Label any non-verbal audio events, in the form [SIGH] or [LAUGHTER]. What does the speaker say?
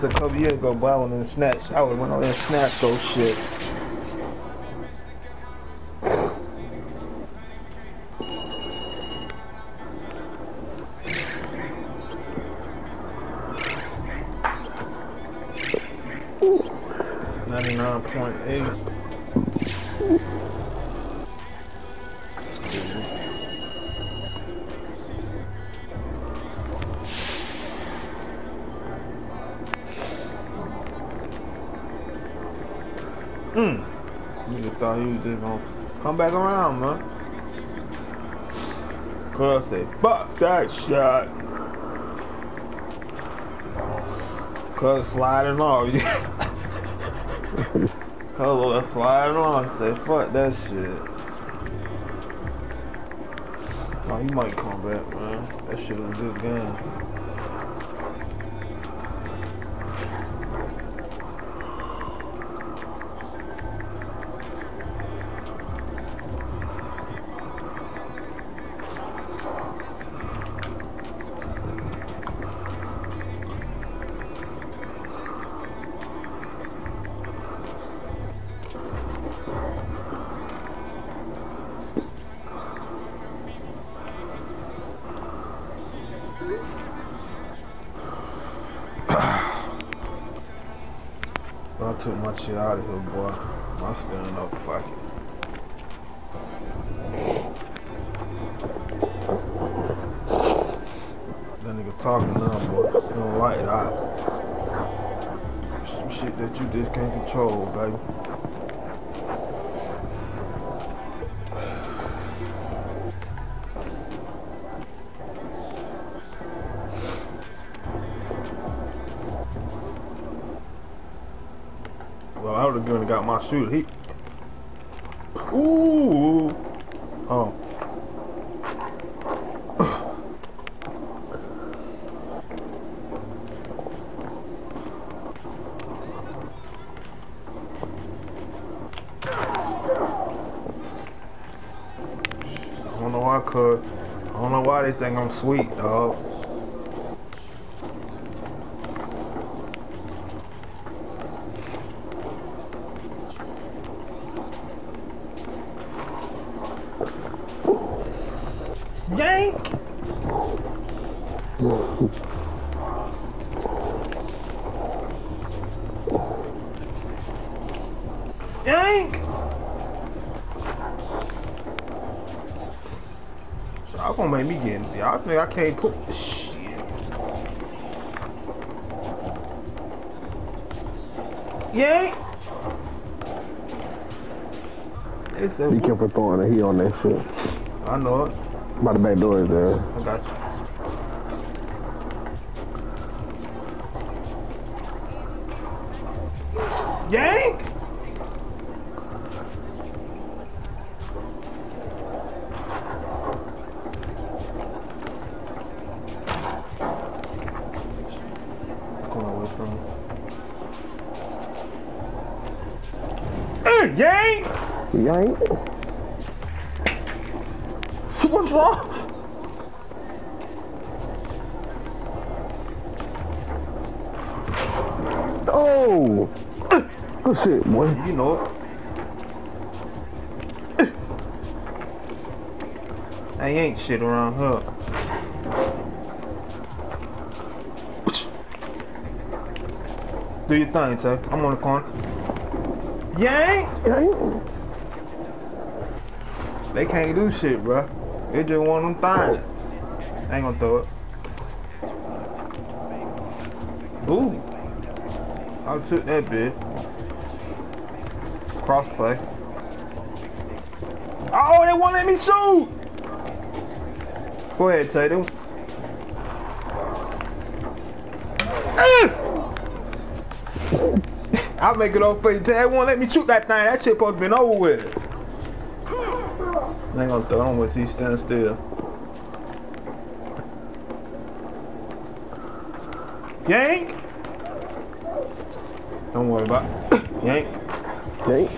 It's a couple years ago, but I went in snatch. I would went on there and snatched those shit. Ninety-nine point eight. Mm. Thought he was just gonna come back around, man. Cuz I say, fuck that shot. Cuz sliding off. [LAUGHS] Cuz was sliding off. Say, fuck that shit. Oh, he might come back, man. That shit was a good game. I took my shit out of here, boy. I'm standing up, fuck it. That nigga talking now, boy. You don't like that. Some shit that you just can't control, baby. I would have gone got my shooter. He. Ooh. Oh. I don't know why I could. I don't know why they think I'm sweet, dog. Yank! So y'all gonna make me get in Y'all think I can't put shit. Yank! They said, Be careful throwing a heat on that shit. I know it. By the back door is there. I got you. Yank! Come away from me. Hey, Yank! Yank. What's wrong? Oh! Good shit, boy. You know it. I ain't shit around her. Do your thing, Tay. I'm on the corner. Yank! They can't do shit, bruh. They just want them things. I ain't gonna throw it. Ooh. I took that bit. Crossplay. Oh, they won't let me shoot! Go ahead, Tatum. Ah! I'll make it over for you. They won't let me shoot that thing. That shit supposed been over with. I ain't gonna throw him with he stand still. Yank! Don't worry about it. [COUGHS] Yank. Yank.